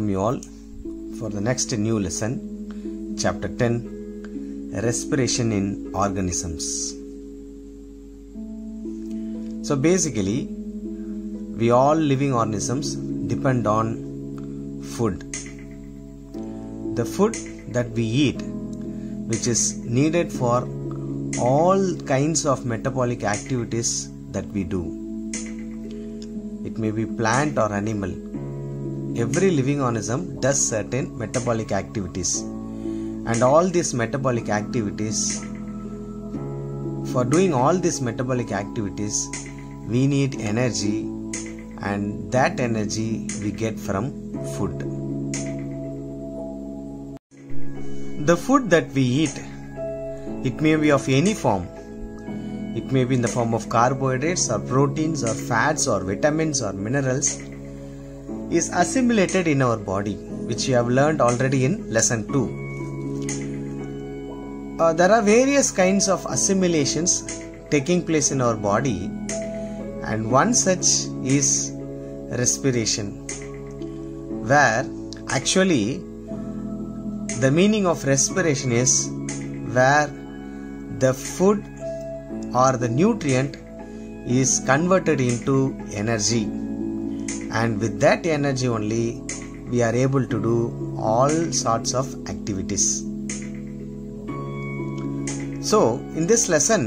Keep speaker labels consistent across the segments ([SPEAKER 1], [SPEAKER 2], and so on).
[SPEAKER 1] welcome you all for the next new lesson, Chapter 10 Respiration in Organisms. So, basically, we all living organisms depend on food. The food that we eat, which is needed for all kinds of metabolic activities that we do it may be plant or animal every living organism does certain metabolic activities. And all these metabolic activities for doing all these metabolic activities we need energy and that energy we get from food. The food that we eat it may be of any form. It may be in the form of carbohydrates or proteins or fats or vitamins or minerals is assimilated in our body which you have learned already in lesson 2 uh, there are various kinds of assimilations taking place in our body and one such is respiration where actually the meaning of respiration is where the food or the nutrient is converted into energy and with that energy only we are able to do all sorts of activities. So in this lesson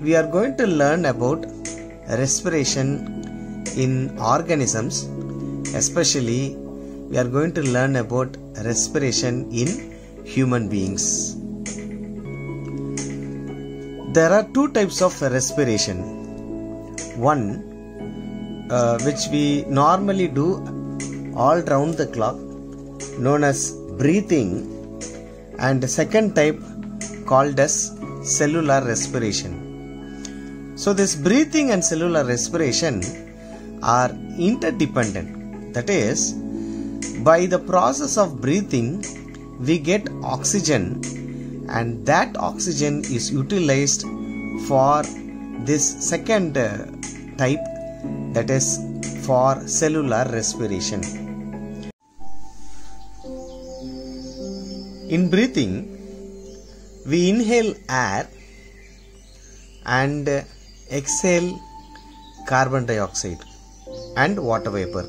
[SPEAKER 1] we are going to learn about respiration in organisms. Especially we are going to learn about respiration in human beings. There are two types of respiration. One uh, which we normally do all round the clock known as breathing and the second type called as cellular respiration. So this breathing and cellular respiration are interdependent. That is by the process of breathing we get oxygen and that oxygen is utilized for this second uh, type that is for cellular respiration. In breathing we inhale air and exhale carbon dioxide and water vapor.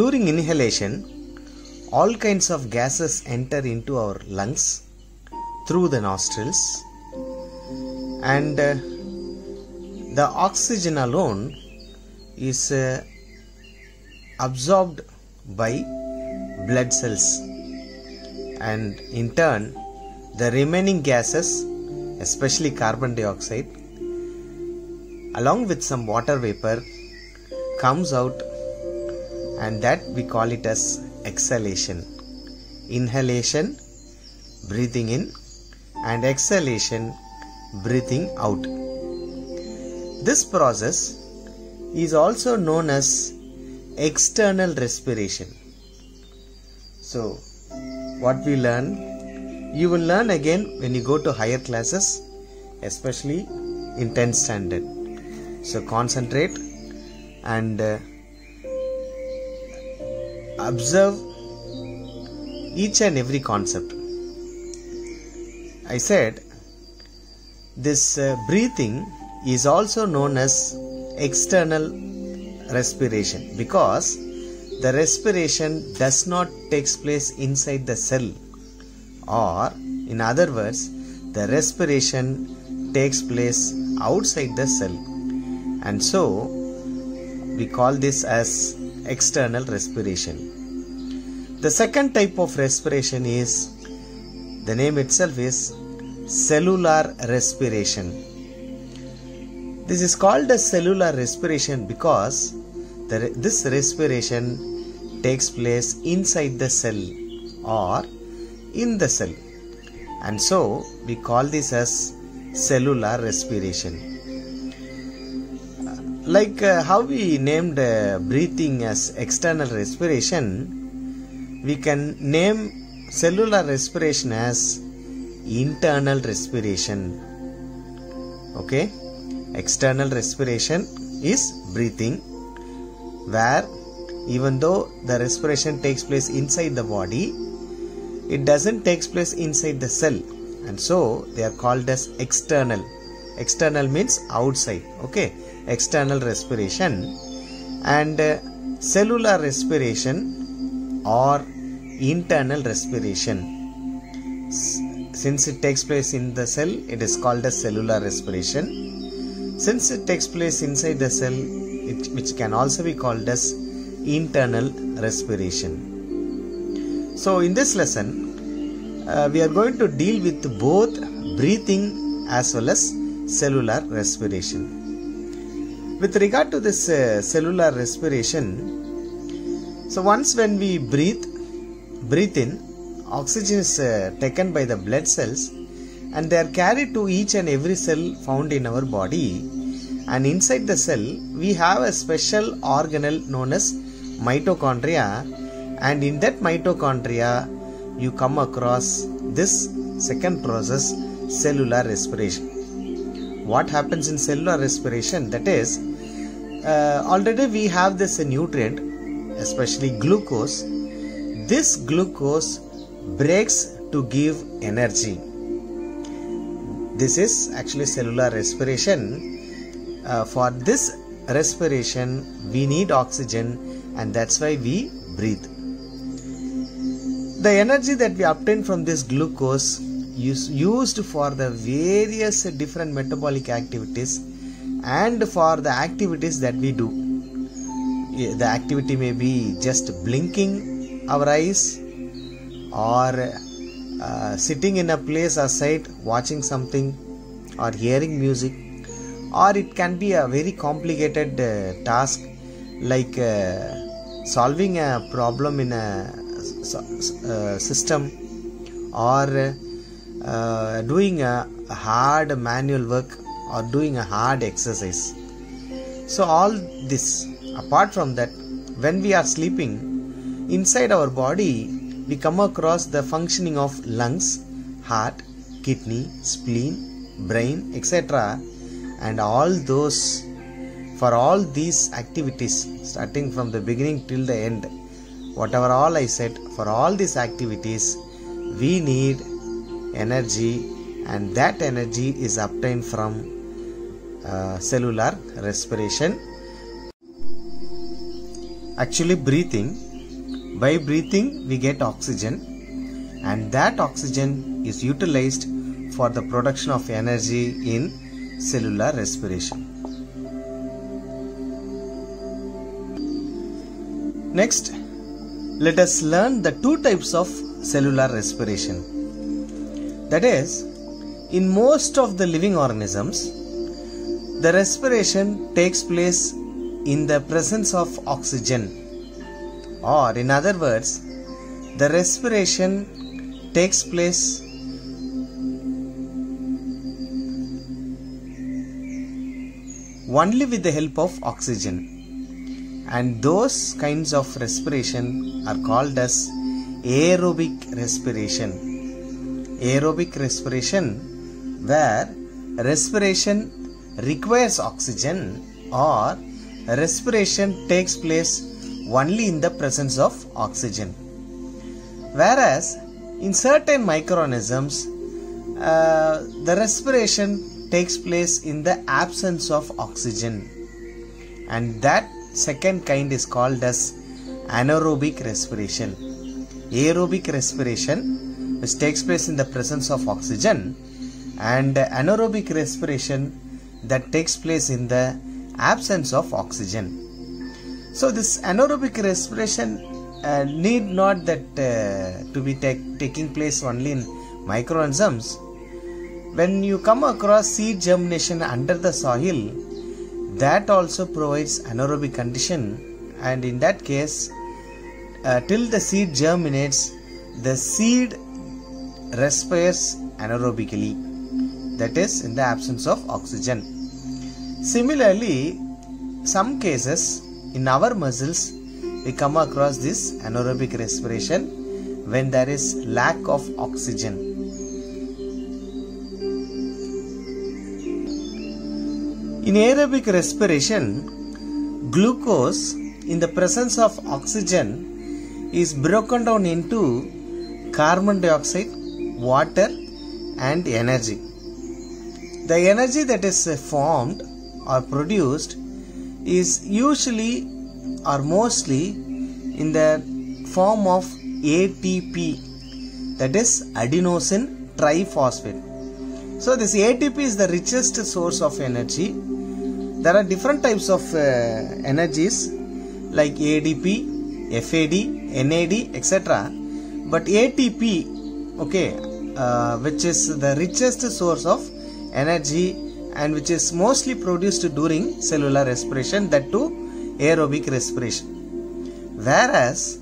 [SPEAKER 1] During inhalation all kinds of gases enter into our lungs through the nostrils and uh, the oxygen alone is uh, absorbed by blood cells. And in turn the remaining gases especially carbon dioxide along with some water vapor comes out. And that we call it as exhalation. Inhalation breathing in and exhalation breathing out. This process is also known as external respiration. So what we learn you will learn again when you go to higher classes especially in 10th standard. So concentrate and uh, observe each and every concept. I said this uh, breathing is also known as external respiration because the respiration does not takes place inside the cell. Or in other words the respiration takes place outside the cell. And so we call this as external respiration. The second type of respiration is the name itself is cellular respiration this is called as cellular respiration because the, this respiration takes place inside the cell or in the cell. And so we call this as cellular respiration. Like uh, how we named uh, breathing as external respiration we can name cellular respiration as internal respiration. Okay external respiration is breathing where even though the respiration takes place inside the body it doesn't takes place inside the cell. And so they are called as external. External means outside okay? External respiration. And uh, cellular respiration or internal respiration. Since it takes place in the cell it is called as cellular respiration since it takes place inside the cell it, which can also be called as internal respiration. So in this lesson uh, we are going to deal with both breathing as well as cellular respiration. With regard to this uh, cellular respiration so once when we breathe breathe in oxygen is uh, taken by the blood cells and they are carried to each and every cell found in our body. And inside the cell we have a special organelle known as mitochondria. And in that mitochondria you come across this second process cellular respiration. What happens in cellular respiration? That is uh, already we have this nutrient especially glucose. This glucose breaks to give energy this is actually cellular respiration. Uh, for this respiration we need oxygen and that's why we breathe. The energy that we obtain from this glucose is used for the various different metabolic activities and for the activities that we do. The activity may be just blinking our eyes or uh, sitting in a place aside watching something or hearing music or it can be a very complicated uh, task like uh, solving a problem in a uh, system or uh, doing a hard manual work or doing a hard exercise. So all this apart from that when we are sleeping inside our body we come across the functioning of lungs heart kidney spleen brain etc and all those for all these activities starting from the beginning till the end whatever all i said for all these activities we need energy and that energy is obtained from uh, cellular respiration. Actually breathing by breathing we get oxygen and that oxygen is utilized for the production of energy in cellular respiration. Next let us learn the two types of cellular respiration. That is in most of the living organisms the respiration takes place in the presence of oxygen or in other words the respiration takes place only with the help of oxygen. And those kinds of respiration are called as aerobic respiration. Aerobic respiration where respiration requires oxygen or respiration takes place only in the presence of oxygen. Whereas in certain microorganisms uh, the respiration takes place in the absence of oxygen. And that second kind is called as anaerobic respiration. Aerobic respiration which takes place in the presence of oxygen and anaerobic respiration that takes place in the absence of oxygen so this anaerobic respiration uh, need not that uh, to be take, taking place only in microorganisms when you come across seed germination under the soil that also provides anaerobic condition. And in that case uh, till the seed germinates the seed respires anaerobically. That is in the absence of oxygen. Similarly some cases in our muscles we come across this anaerobic respiration when there is lack of oxygen in aerobic respiration glucose in the presence of oxygen is broken down into carbon dioxide, water, and energy. The energy that is formed or produced is usually or mostly in the form of ATP that is adenosine triphosphate. So this ATP is the richest source of energy. There are different types of uh, energies like ADP, FAD, NAD, etc. But ATP, okay, uh, which is the richest source of energy and which is mostly produced during cellular respiration, that too aerobic respiration. Whereas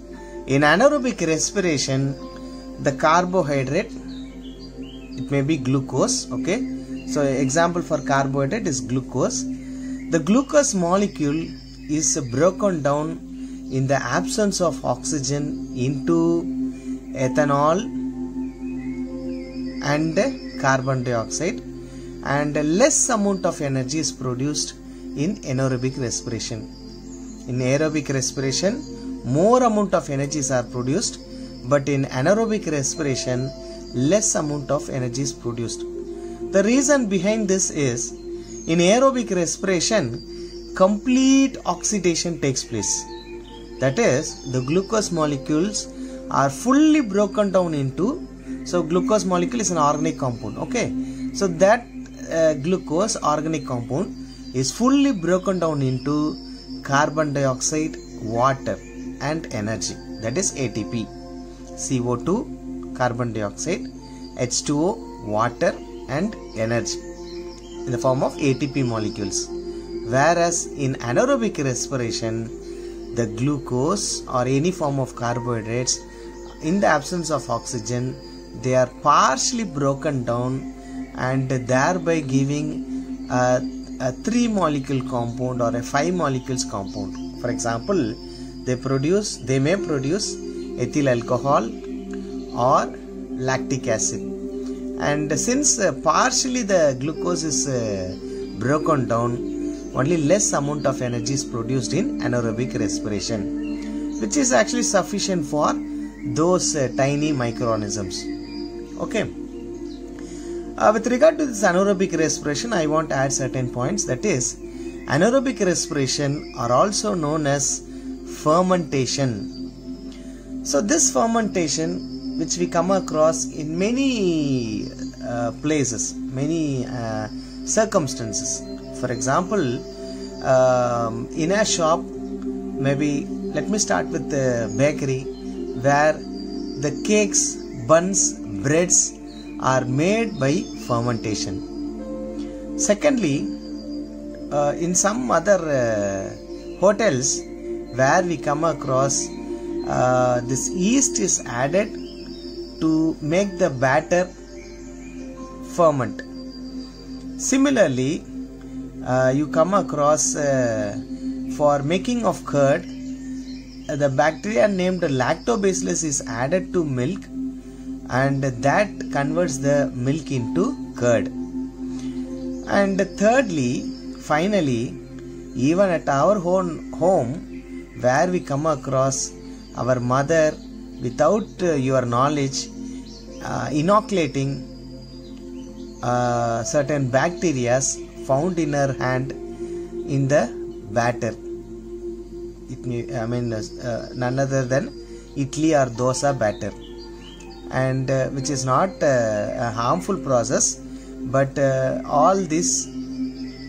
[SPEAKER 1] in anaerobic respiration, the carbohydrate it may be glucose okay? So example for carbohydrate is glucose. The glucose molecule is broken down in the absence of oxygen into ethanol and carbon dioxide and less amount of energy is produced in anaerobic respiration. In aerobic respiration more amount of energies are produced but in anaerobic respiration less amount of energy is produced. The reason behind this is in aerobic respiration complete oxidation takes place. That is the glucose molecules are fully broken down into so glucose molecule is an organic compound okay? So that uh, glucose organic compound is fully broken down into carbon dioxide water and energy. That is ATP CO2 carbon dioxide. H2O water and energy. In the form of ATP molecules. Whereas in anaerobic respiration the glucose or any form of carbohydrates in the absence of oxygen they are partially broken down and thereby giving a, a three molecule compound or a five molecules compound. For example they produce they may produce ethyl alcohol or lactic acid. And since uh, partially the glucose is uh, broken down only less amount of energy is produced in anaerobic respiration which is actually sufficient for those uh, tiny microorganisms. Okay uh, with regard to this anaerobic respiration i want to add certain points. That is anaerobic respiration are also known as fermentation. So this fermentation which we come across in many uh, places many uh, circumstances. For example um, in a shop maybe let me start with the bakery where the cakes buns breads are made by fermentation. Secondly uh, in some other uh, hotels where we come across uh, this yeast is added to make the batter ferment. Similarly uh, you come across uh, for making of curd uh, the bacteria named lactobacillus is added to milk and that converts the milk into curd. And thirdly finally even at our own home where we come across our mother without uh, your knowledge uh, inoculating uh, certain bacteria found in her hand in the batter. It i mean uh, none other than idli or dosa batter and uh, which is not uh, a harmful process but uh, all these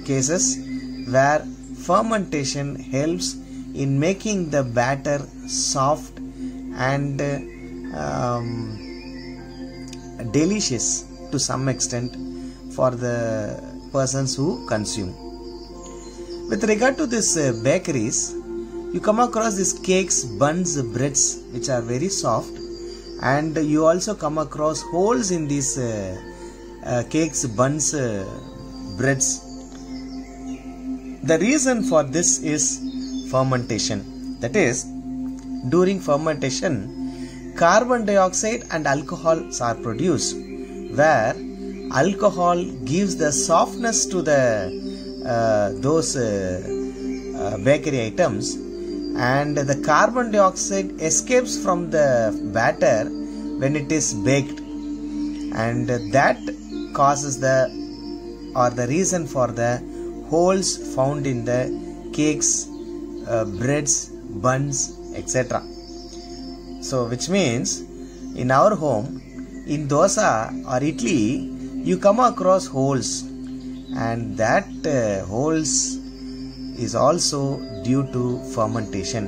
[SPEAKER 1] cases where fermentation helps in making the batter soft and um, delicious to some extent for the persons who consume. With regard to this uh, bakeries you come across these cakes buns breads which are very soft and you also come across holes in these uh, uh, cakes buns uh, breads. The reason for this is fermentation. That is during fermentation carbon dioxide and alcohols are produced where alcohol gives the softness to the uh, those uh, uh, bakery items and the carbon dioxide escapes from the batter when it is baked. And that causes the or the reason for the holes found in the cakes uh, breads buns etc so which means in our home in dosa or idli you come across holes. And that uh, holes is also due to fermentation.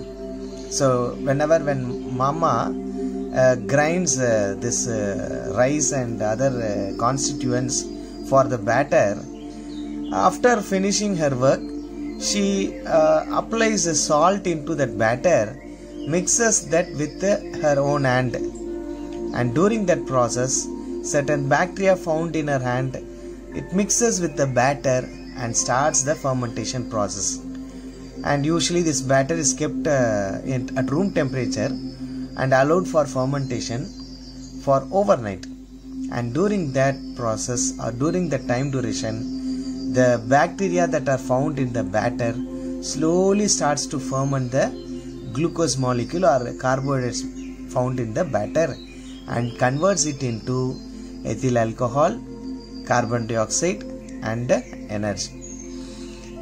[SPEAKER 1] So whenever when mama uh, grinds uh, this uh, rice and other uh, constituents for the batter after finishing her work she uh, applies the salt into that batter mixes that with her own hand. And during that process certain bacteria found in her hand it mixes with the batter and starts the fermentation process. And usually this batter is kept uh, in, at room temperature and allowed for fermentation for overnight. And during that process or during the time duration the bacteria that are found in the batter slowly starts to ferment the glucose molecule or carbohydrates found in the batter and converts it into ethyl alcohol carbon dioxide and energy.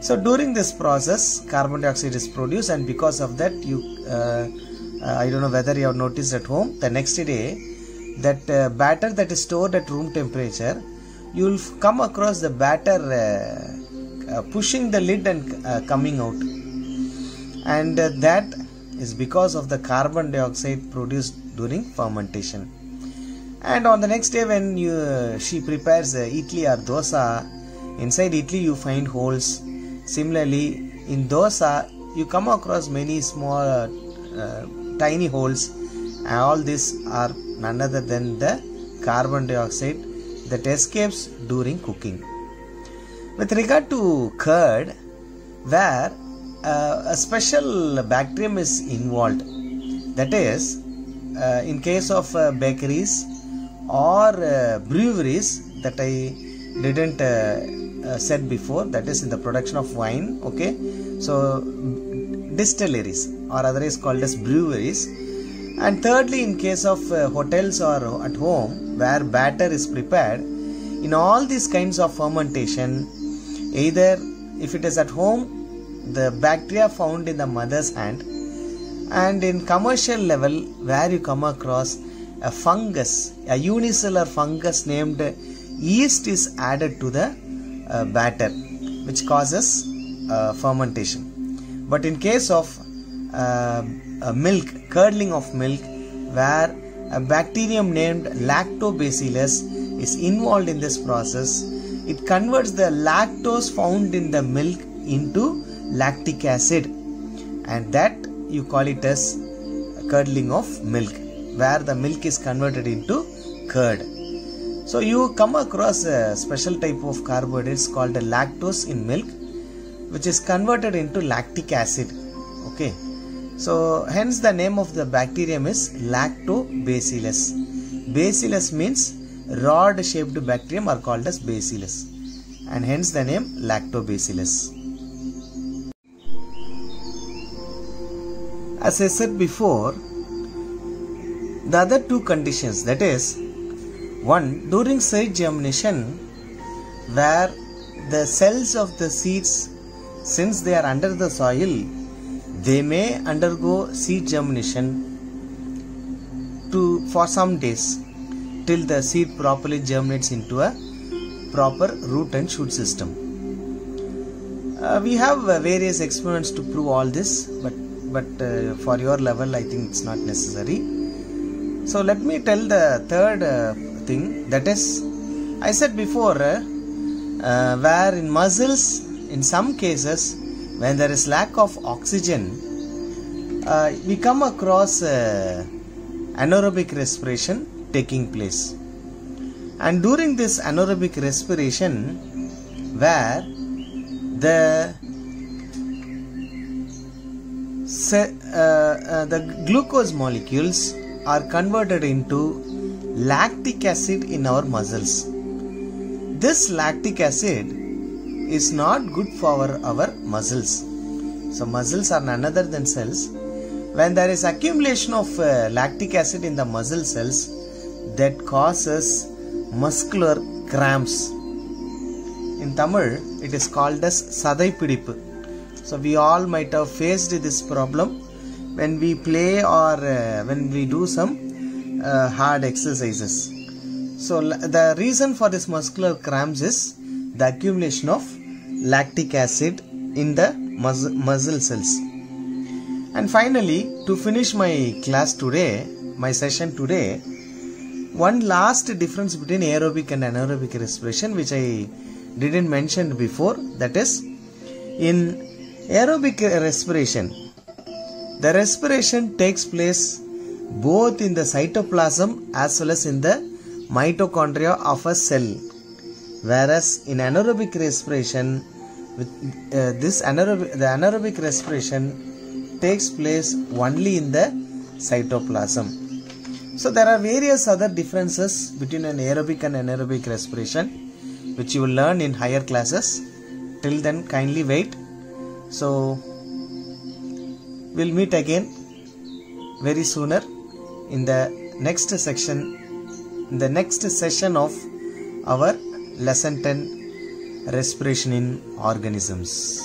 [SPEAKER 1] So during this process carbon dioxide is produced and because of that you uh, uh, i don't know whether you have noticed at home the next day that uh, batter that is stored at room temperature you will come across the batter uh, uh, pushing the lid and uh, coming out. And that is because of the carbon dioxide produced during fermentation. And on the next day when you she prepares uh, idli or dosa inside idli you find holes. Similarly in dosa you come across many small uh, tiny holes. And all these are none other than the carbon dioxide that escapes during cooking. With regard to curd where uh, a special bacterium is involved. That is uh, in case of uh, bakeries or uh, breweries that i didn't uh, said before that is in the production of wine okay? So distilleries or otherwise called as breweries. And thirdly in case of uh, hotels or at home where batter is prepared in all these kinds of fermentation either if it is at home the bacteria found in the mother's hand and in commercial level where you come across a fungus a unicellular fungus named yeast is added to the uh, batter which causes uh, fermentation. But in case of uh, milk curdling of milk where a bacterium named lactobacillus is involved in this process it converts the lactose found in the milk into lactic acid. And that you call it as curdling of milk where the milk is converted into curd so you come across a special type of carbohydrates called lactose in milk which is converted into lactic acid okay? So hence the name of the bacterium is lactobacillus. Bacillus means rod shaped bacterium are called as bacillus and hence the name lactobacillus. As i said before the other two conditions that is one during seed germination where the cells of the seeds since they are under the soil they may undergo seed germination to for some days till the seed properly germinates into a proper root and shoot system. Uh, we have uh, various experiments to prove all this but but uh, for your level i think it's not necessary. So let me tell the third uh, thing. That is i said before uh, uh, where in muscles in some cases when there is lack of oxygen uh, we come across uh, anaerobic respiration taking place. And during this anaerobic respiration where the uh, uh, the glucose molecules are converted into lactic acid in our muscles this lactic acid is not good for our, muscles So muscles are none other than cells. When there is accumulation of uh, lactic acid in the muscle cells, that causes muscular cramps. In Tamil, it is called as sadai pidipu. So we all might have faced this problem when we play or uh, when we do some uh, hard exercises. So the reason for this muscular cramps is the accumulation of lactic acid in the mus- muscle cells. And finally, to finish my class today, my session today, one last difference between aerobic and anaerobic respiration, which I didn't mention before, that is, in aerobic respiration, the respiration takes place both in the cytoplasm as well as in the mitochondria of a cell. Whereas in anaerobic respiration with uh, this anaerobic the anaerobic respiration takes place only in the cytoplasm. So there are various other differences between an aerobic and anaerobic respiration which you will learn in higher classes. Till then kindly wait. So we'll meet again very sooner in the next section in the next session of our lesson 10 respiration in organisms.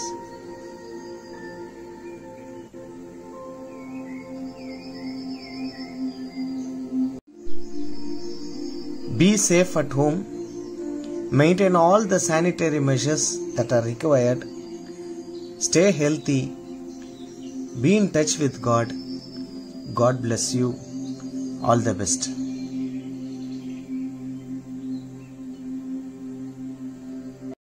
[SPEAKER 1] Be safe at home. Maintain all the sanitary measures that are required. Stay healthy. Be in touch with god. God bless you all the best